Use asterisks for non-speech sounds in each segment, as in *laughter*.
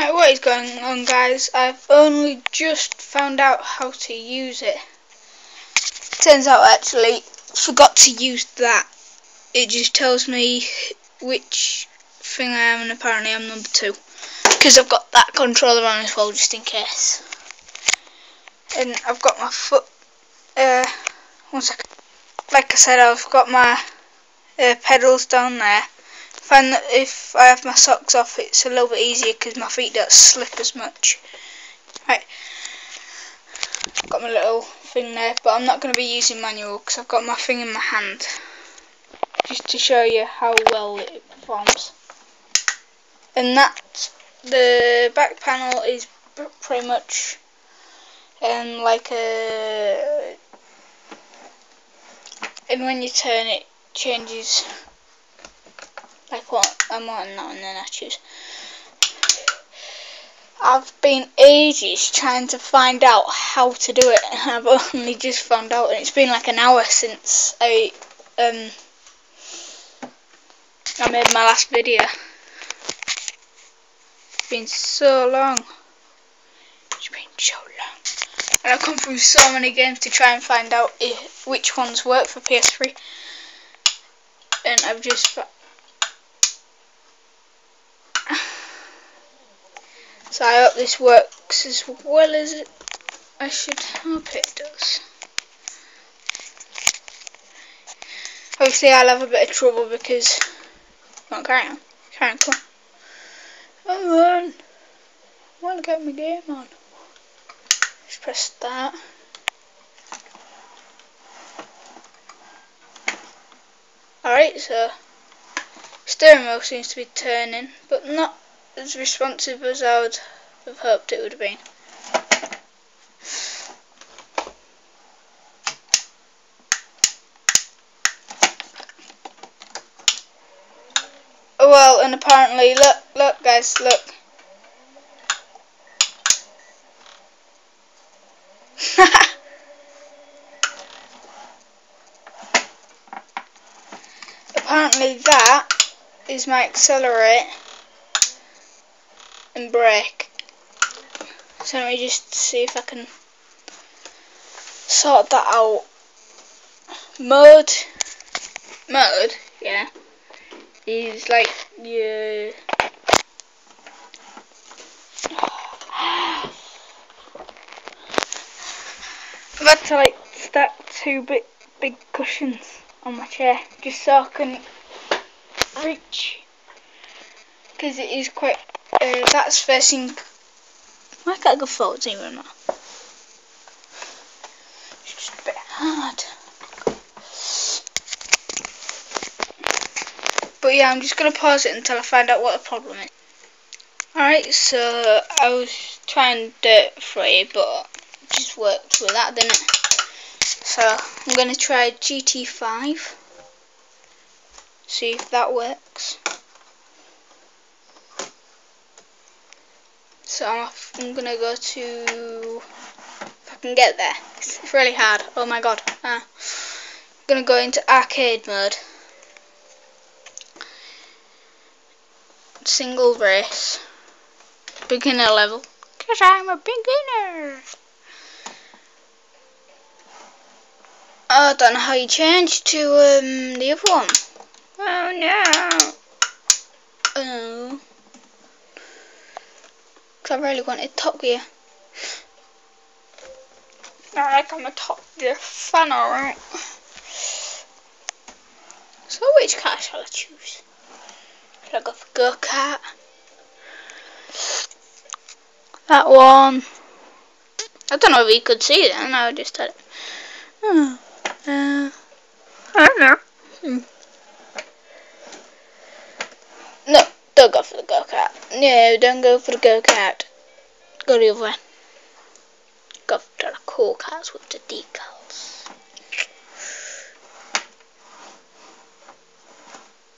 Right, what is going on guys? I've only just found out how to use it. Turns out I actually forgot to use that. It just tells me which thing I am and apparently I'm number two. Because I've got that controller on as well just in case. And I've got my foot, uh, one second. Like I said I've got my uh, pedals down there find that if I have my socks off it's a little bit easier because my feet don't slip as much. Right, got my little thing there, but I'm not going to be using manual because I've got my thing in my hand. Just to show you how well it performs. And that, the back panel is pretty much um, like a, and when you turn it changes like what I'm on now and then I choose. I've been ages trying to find out how to do it and I've *laughs* only just found out and it's been like an hour since I um I made my last video. It's been so long. It's been so long. And I've come through so many games to try and find out if, which ones work for PS3. And I've just So I hope this works as well as it, I should hope it does. Obviously I'll have a bit of trouble because, on carry on, carry on, come on. Come on, I want to get my game on. Just press that. Alright, so steering wheel seems to be turning, but not as responsive as I would have hoped it would have been. Oh, well, and apparently, look, look guys, look. *laughs* apparently that is my accelerate and brake. So let me just see if I can sort that out. Mode, mode, yeah, is like yeah. I've had to like stack two big big cushions on my chair just so I can reach because it is quite uh, that's facing. Why can't I go forwards even now? It's just a bit hard. But yeah, I'm just going to pause it until I find out what the problem is. Alright, so I was trying Dirt 3, but it just worked with that, didn't it? So I'm going to try GT5, see if that works. So I'm gonna go to if I can get there. It's really hard. Oh my god. Ah. I'm gonna go into arcade mode. Single race. Beginner level. Cause I'm a beginner. I don't know how you change to um, the other one. Oh no. Oh. I really wanted Top Gear. Not like I'm a Top Gear fan, alright. So which car shall I choose? Should I go for go-kart? That one. I don't know if you could see that, I just had it. Oh, uh, I don't know. Hmm. No, don't go for the go-kart. No, don't go for the go-kart. Go the other way. Go for the cool cars with the decals.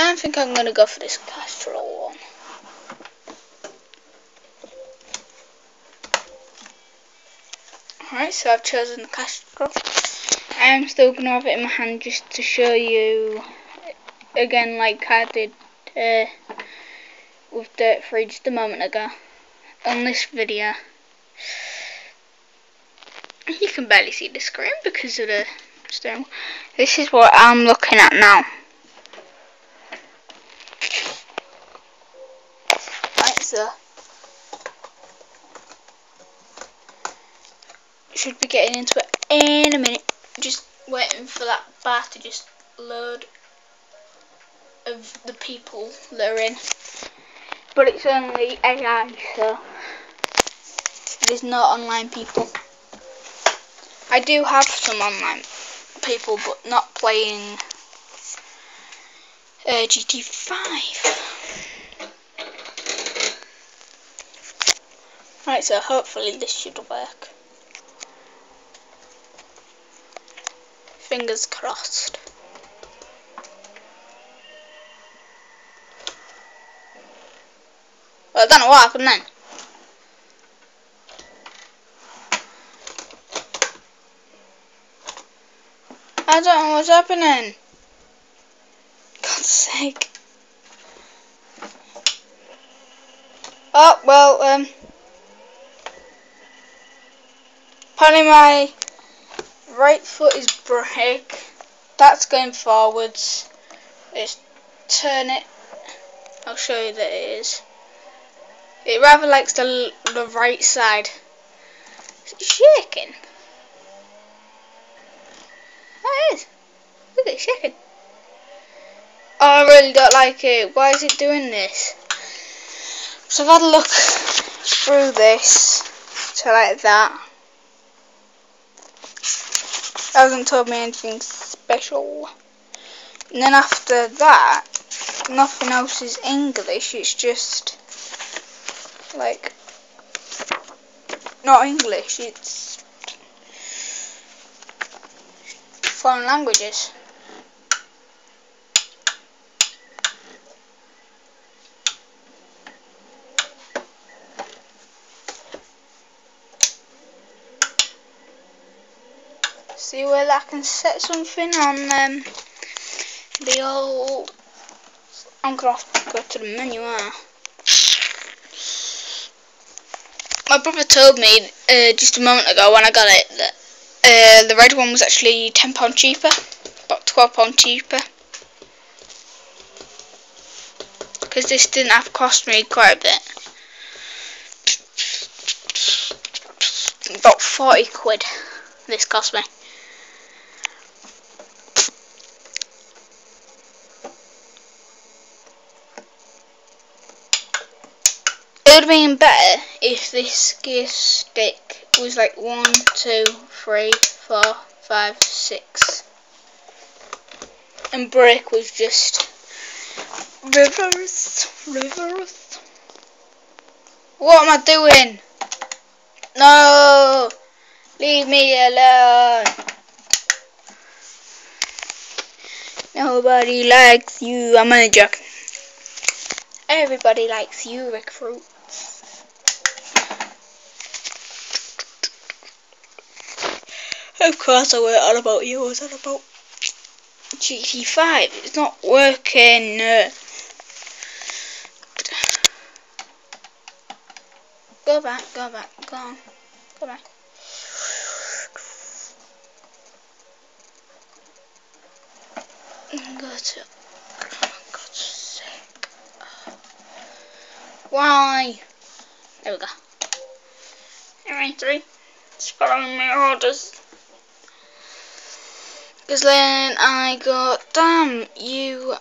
I think I'm going to go for this Castrol one. Alright, so I've chosen the Castrol. I am still going to have it in my hand just to show you again like I did uh, with Dirt 3 just a moment ago. On this video. You can barely see the screen because of the stone. This is what I'm looking at now. Right, so should be getting into it in a minute. Just waiting for that bar to just load of the people that are in. But it's only AI, so there's no online people. I do have some online people, but not playing uh, GT5. Right, so hopefully this should work. Fingers crossed. Well, I don't know then. I don't know what's happening. God's sake. Oh, well, um... Apparently my right foot is brake. That's going forwards. Let's turn it. I'll show you that it is. It rather likes the, the right side. It's shaking. It is. Look at it shaking. Oh, I really don't like it. Why is it doing this? So I've had a look through this to like that. It hasn't told me anything special. And then after that, nothing else is English. It's just like not English. It's foreign languages. See whether I can set something on um, the old. I'm gonna have to go to the menu. Huh? My brother told me uh, just a moment ago when I got it that uh, the red one was actually £10 cheaper, about £12 cheaper. Because this didn't have cost me quite a bit. About 40 quid this cost me. Would have been better if this gear stick was like one, two, three, four, five, six. And brake was just reverse, reverse. What am I doing? No! Leave me alone! Nobody likes you. I'm only joking. Everybody likes you, recruit. Of course I went on about you, I was on about GT5. It's not working. Uh, go back, go back, go on. Go back. Go to God's sake. Why? There we go. Alright, three. Just following my orders. Because then I got, damn, you...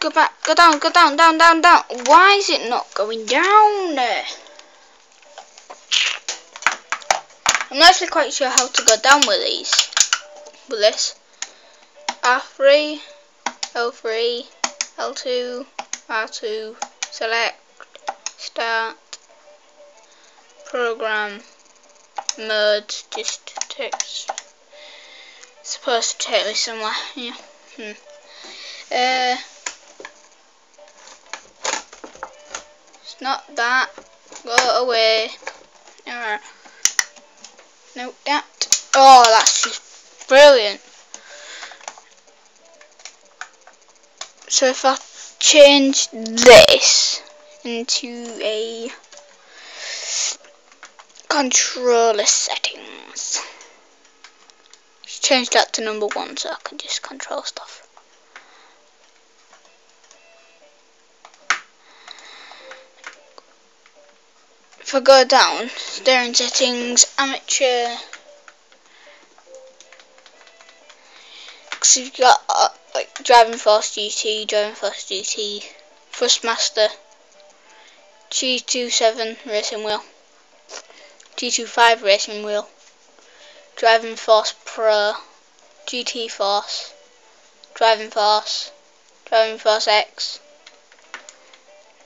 Go back, go down, go down, down, down, down. Why is it not going down? I'm not actually quite sure how to go down with these. With this. R3, L3, L2, R2, select, start, program, mode, just text supposed to take me somewhere. Yeah. Hmm. Uh, it's not that. Go away. Alright. No, that. Oh, that's just brilliant. So if I change this into a controller settings. Change that to number one so I can just control stuff. If I go down, steering settings, amateur, because you've got uh, like driving force GT, driving force GT, Thrustmaster, G27 racing wheel, G25 racing wheel, driving force pro, GT force, driving force, driving force X.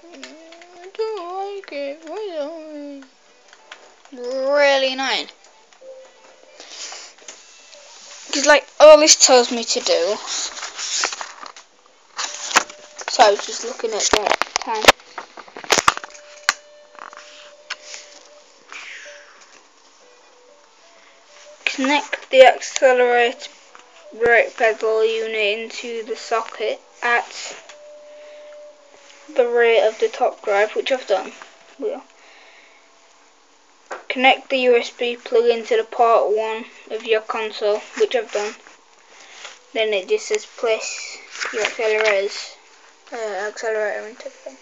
Mm, I don't like it. Really annoying. Because, like, all this tells me to do. So just looking at the time. Connect the accelerator brake pedal unit into the socket at the rear of the top drive, which I've done. Wheel. Connect the USB plug into the part 1 of your console, which I've done. Then it just says place your accelerators, uh, accelerator into thing.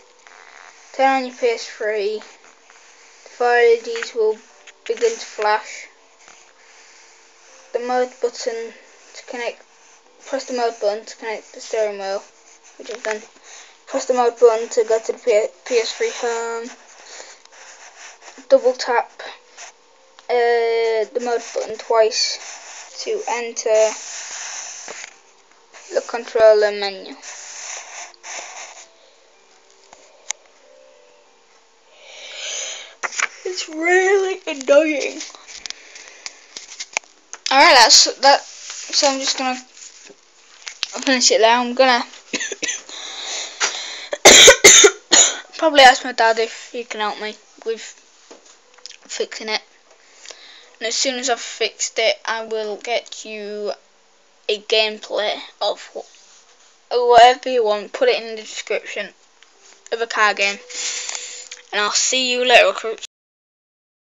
Turn on your PS3. The LEDs will begin to flash. The mode button to connect, press the mode button to connect the steering wheel, which I've done. Press the mode button to go to the PS3 home. Double tap uh, the mode button twice to enter the controller menu. It's really annoying. Alright, that's that. So I'm just gonna finish it there. I'm gonna *coughs* probably ask my dad if he can help me with fixing it and as soon as I've fixed it I will get you a gameplay of whatever you want put it in the description of a car game and I'll see you later recruits